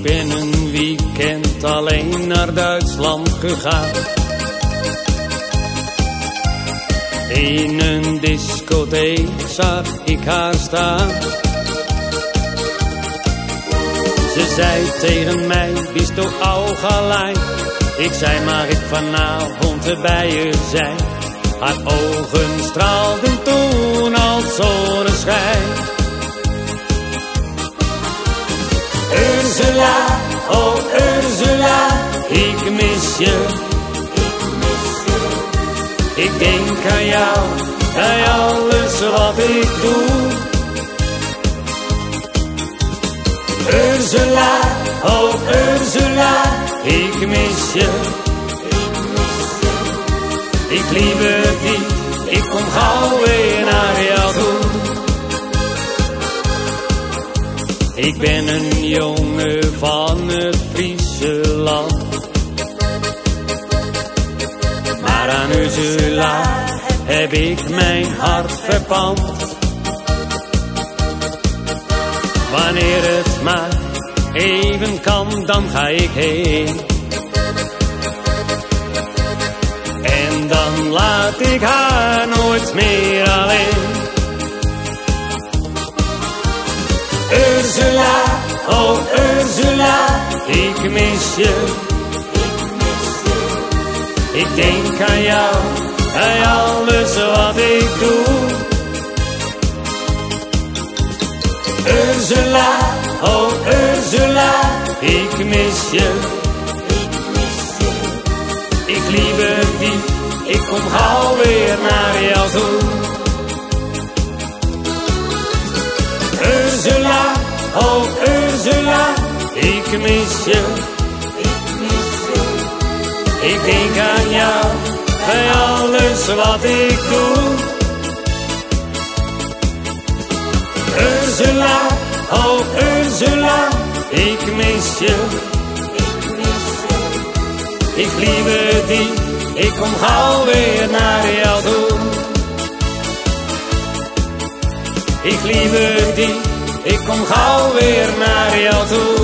Ik ben een weekend alleen naar Duitsland gegaan. In een discotheek zag ik haar staan. Ze zei tegen mij, bist toch al gelijk? Ik zei, maar ik vanavond bij je zijn? Haar ogen straalden toen als zonneschijn. Ursula, oh Ursula, ik mis je. Ik denk aan jou, bij alles wat ik doe. Ursula, oh Ursula, ik mis je. Ik lieve die, ik kom gauw weer naar jou Ik ben een jongen van het Friese land. Maar aan Ursula heb ik mijn hart verpand. Wanneer het maar even kan, dan ga ik heen. En dan laat ik haar nooit meer alleen. Ursula, oh Ursula, ik mis je. Ik denk aan jou, bij alles wat ik doe. Ursula, oh Ursula, ik mis je. Ik lieve die, ik kom gauw weer naar jou toe. Oh Ursula, ik mis je. Ik denk aan jou, bij alles wat ik doe. Ursula, oh Ursula, ik mis je. Ik lieve die, ik kom gauw weer naar jou toe. Ik lieve die, ik kom gauw weer naar jou toe.